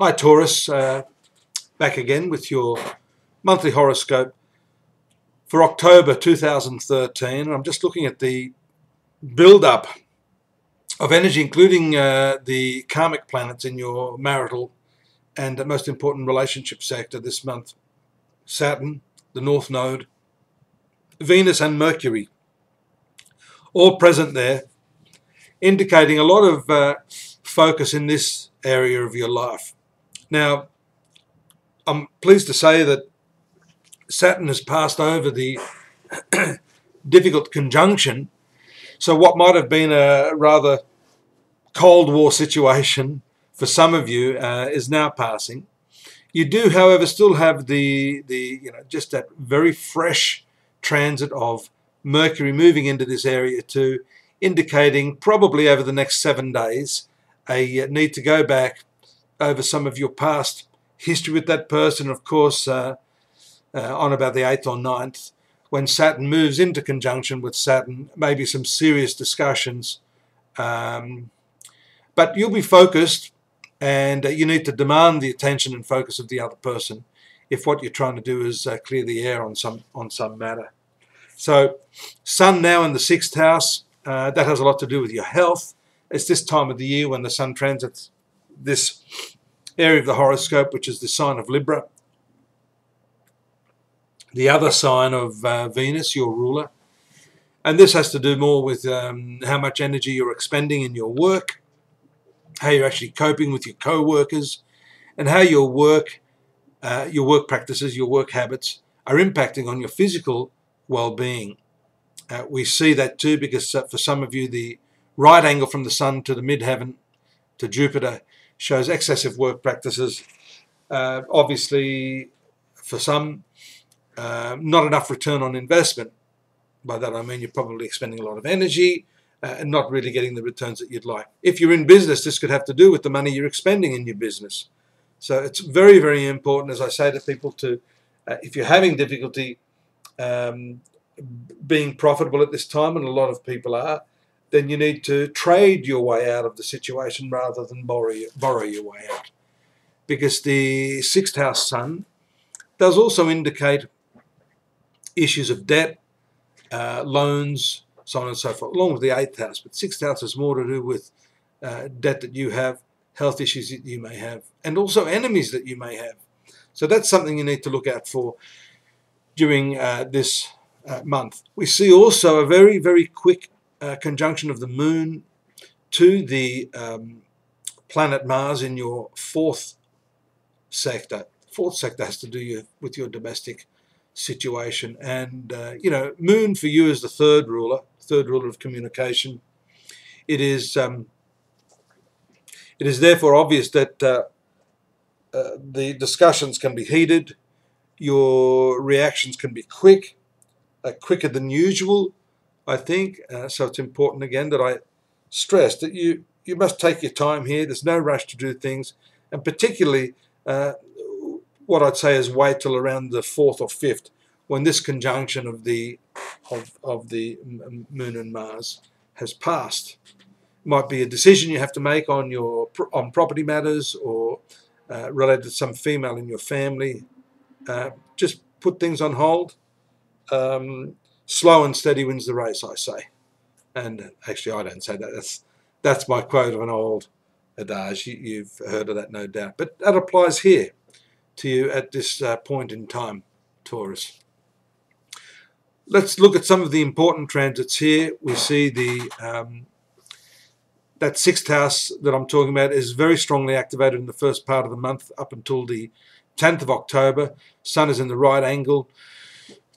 Hi Taurus, uh, back again with your monthly horoscope for October 2013. I'm just looking at the build-up of energy, including uh, the karmic planets in your marital and uh, most important relationship sector this month. Saturn, the North Node, Venus and Mercury, all present there, indicating a lot of uh, focus in this area of your life. Now, I'm pleased to say that Saturn has passed over the difficult conjunction. So, what might have been a rather Cold War situation for some of you uh, is now passing. You do, however, still have the the you know just that very fresh transit of Mercury moving into this area too, indicating probably over the next seven days a need to go back over some of your past history with that person. Of course, uh, uh, on about the 8th or 9th, when Saturn moves into conjunction with Saturn, maybe some serious discussions. Um, but you'll be focused and uh, you need to demand the attention and focus of the other person if what you're trying to do is uh, clear the air on some on some matter. So, Sun now in the sixth house, uh, that has a lot to do with your health. It's this time of the year when the Sun transits this area of the horoscope, which is the sign of Libra. The other sign of uh, Venus, your ruler. And this has to do more with um, how much energy you're expending in your work, how you're actually coping with your co-workers, and how your work, uh, your work practices, your work habits are impacting on your physical well-being. Uh, we see that too because uh, for some of you the right angle from the sun to the midheaven to Jupiter shows excessive work practices. Uh, obviously, for some, uh, not enough return on investment. By that I mean you're probably expending a lot of energy uh, and not really getting the returns that you'd like. If you're in business, this could have to do with the money you're expending in your business. So it's very, very important, as I say to people, to uh, if you're having difficulty um, being profitable at this time, and a lot of people are, then you need to trade your way out of the situation rather than borrow, borrow your way out. Because the sixth house sun does also indicate issues of debt, uh, loans, so on and so forth, along with the eighth house. But sixth house has more to do with uh, debt that you have, health issues that you may have, and also enemies that you may have. So that's something you need to look out for during uh, this uh, month. We see also a very, very quick uh, conjunction of the moon to the um, planet Mars in your fourth sector. Fourth sector has to do with your domestic situation. And, uh, you know, moon for you is the third ruler, third ruler of communication. It is, um, it is therefore obvious that uh, uh, the discussions can be heated, your reactions can be quick, uh, quicker than usual, I think. Uh, so it's important again that I stress that you you must take your time here. There's no rush to do things, and particularly uh, what I'd say is wait till around the fourth or fifth when this conjunction of the of of the Moon and Mars has passed. It Might be a decision you have to make on your on property matters or uh, related to some female in your family. Uh, just put things on hold. Um, slow and steady wins the race, I say. And actually, I don't say that. That's that's my quote of an old adage. You, have heard of that, no doubt. But that applies here to you at this uh, point in time, Taurus. Let's look at some of the important transits here. We see the um, that sixth house that I'm talking about is very strongly activated in the first part of the month up until the 10th of October. Sun is in the right angle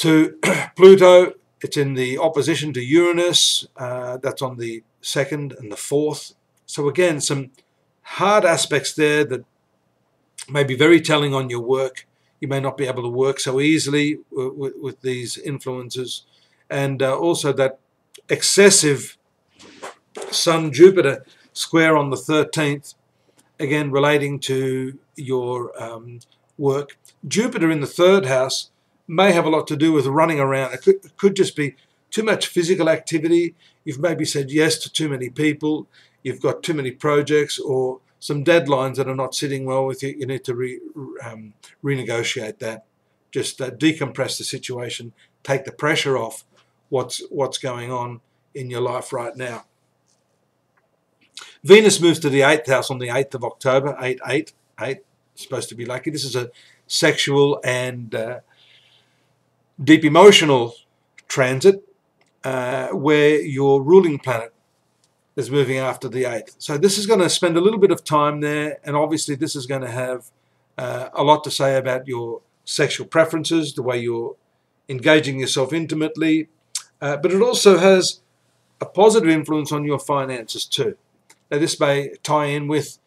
to Pluto. It's in the opposition to Uranus. Uh, that's on the second and the fourth. So again, some hard aspects there that may be very telling on your work. You may not be able to work so easily with, with these influences. And uh, also that excessive Sun-Jupiter square on the 13th, again relating to your um, work. Jupiter in the third house may have a lot to do with running around. It could, it could just be too much physical activity. You've maybe said yes to too many people. You've got too many projects or some deadlines that are not sitting well with you, you need to re, um, renegotiate that. Just uh, decompress the situation, take the pressure off what's what's going on in your life right now. Venus moves to the eighth house on the 8th of October, 8 8 8, supposed to be lucky. This is a sexual and uh, deep emotional transit uh, where your ruling planet is moving after the 8th. So this is going to spend a little bit of time there and obviously this is going to have uh, a lot to say about your sexual preferences, the way you're engaging yourself intimately, uh, but it also has a positive influence on your finances too. Now this may tie in with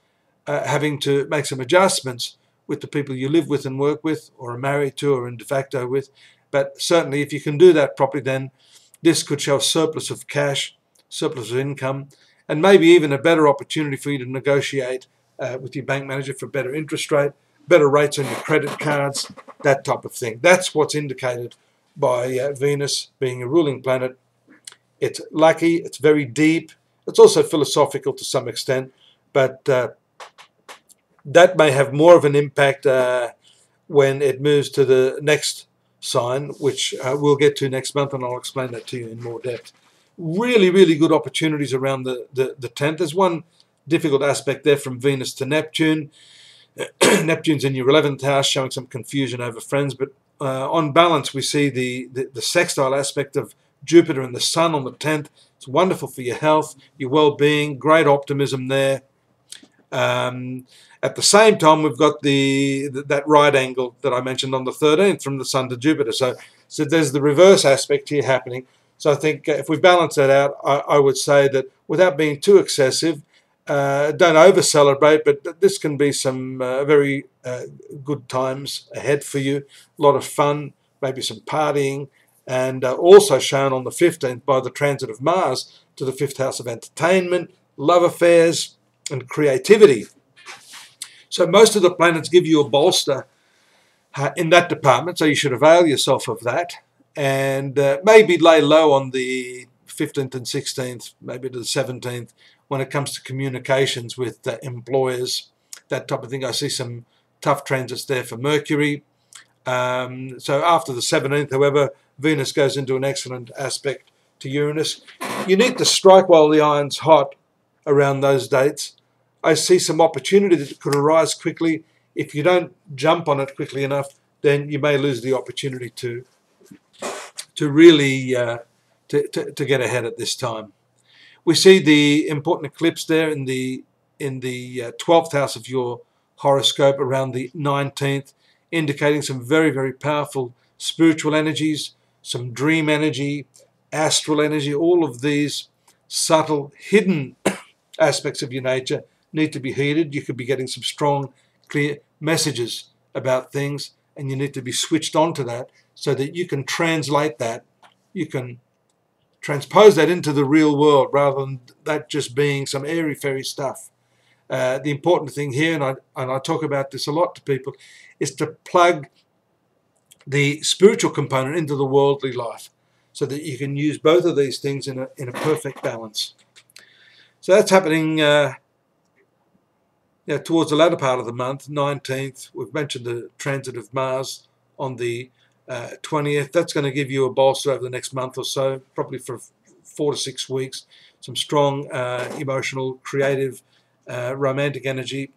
uh, having to make some adjustments with the people you live with and work with or are married to or in de facto with. But certainly if you can do that properly then this could show surplus of cash, surplus of income, and maybe even a better opportunity for you to negotiate uh, with your bank manager for better interest rate, better rates on your credit cards, that type of thing. That's what's indicated by uh, Venus being a ruling planet. It's lucky, it's very deep, it's also philosophical to some extent, but uh, that may have more of an impact uh, when it moves to the next sign, which uh, we'll get to next month, and I'll explain that to you in more depth. Really, really good opportunities around the, the, the 10th. There's one difficult aspect there from Venus to Neptune. Neptune's in your 11th house, showing some confusion over friends, but uh, on balance, we see the, the, the sextile aspect of Jupiter and the Sun on the 10th. It's wonderful for your health, your well-being, great optimism there. Um, at the same time, we've got the, that right angle that I mentioned on the 13th from the Sun to Jupiter. So, so there's the reverse aspect here happening. So I think uh, if we balance that out, I, I would say that without being too excessive, uh, don't over celebrate, but this can be some uh, very uh, good times ahead for you. A lot of fun, maybe some partying, and uh, also shown on the 15th by the transit of Mars to the fifth house of entertainment, love affairs, and creativity. So most of the planets give you a bolster uh, in that department, so you should avail yourself of that and uh, maybe lay low on the 15th and 16th, maybe to the 17th, when it comes to communications with uh, employers, that type of thing. I see some tough transits there for Mercury. Um, so after the 17th, however, Venus goes into an excellent aspect to Uranus. You need to strike while the iron's hot around those dates I see some opportunity that could arise quickly. If you don't jump on it quickly enough, then you may lose the opportunity to to really uh, to, to, to, get ahead at this time. We see the important eclipse there in the in the uh, 12th house of your horoscope around the 19th, indicating some very, very powerful spiritual energies, some dream energy, astral energy, all of these subtle, hidden aspects of your nature need to be heeded. You could be getting some strong, clear messages about things, and you need to be switched on to that so that you can translate that, you can transpose that into the real world rather than that just being some airy-fairy stuff. Uh, the important thing here, and I, and I talk about this a lot to people, is to plug the spiritual component into the worldly life so that you can use both of these things in a, in a perfect balance. So that's happening uh, now, towards the latter part of the month, 19th, we've mentioned the transit of Mars on the uh, 20th. That's going to give you a bolster over the next month or so, probably for four to six weeks. Some strong uh, emotional, creative, uh, romantic energy.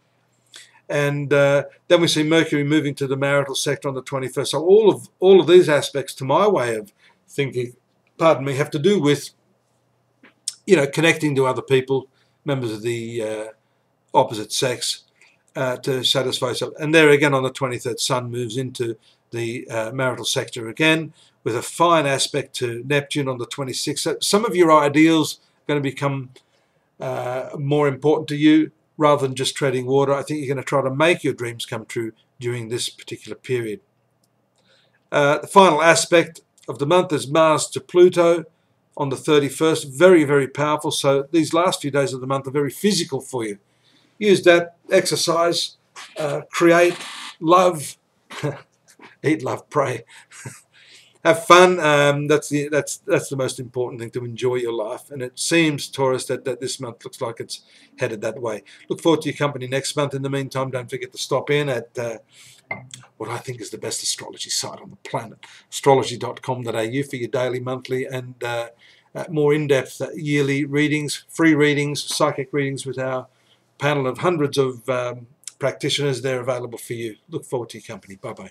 And uh, then we see Mercury moving to the marital sector on the 21st. So all of all of these aspects, to my way of thinking, pardon me, have to do with you know connecting to other people, members of the uh, opposite sex uh, to satisfy self. And there again on the 23rd, Sun moves into the uh, marital sector again with a fine aspect to Neptune on the 26th. So some of your ideals are going to become uh, more important to you rather than just treading water. I think you're going to try to make your dreams come true during this particular period. Uh, the final aspect of the month is Mars to Pluto on the 31st. Very, very powerful. So these last few days of the month are very physical for you use that exercise, uh, create, love, eat, love, pray. have fun. Um, that's the that's that's the most important thing to enjoy your life. And it seems Taurus that, that this month looks like it's headed that way. Look forward to your company next month. In the meantime, don't forget to stop in at uh, what I think is the best astrology site on the planet, astrology.com.au for your daily, monthly, and uh, uh, more in-depth yearly readings, free readings, psychic readings with our panel of hundreds of um, practitioners. They're available for you. Look forward to your company. Bye-bye.